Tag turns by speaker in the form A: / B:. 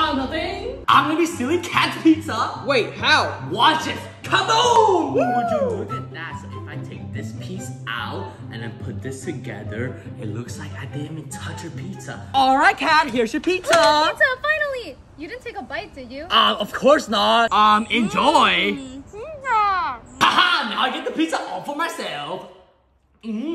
A: nothing. I'm gonna be stealing Kat's pizza.
B: Wait, how?
A: Watch it. Come on. Would you look at that? So if I take this piece out and then put this together, it looks like I didn't even touch her pizza. All right, Kat, here's your pizza.
C: Pizza, finally! You didn't take a bite, did you?
A: Uh, of course not. Um, enjoy.
C: Mm, pizza!
A: Haha, now I get the pizza all for myself. Mmm.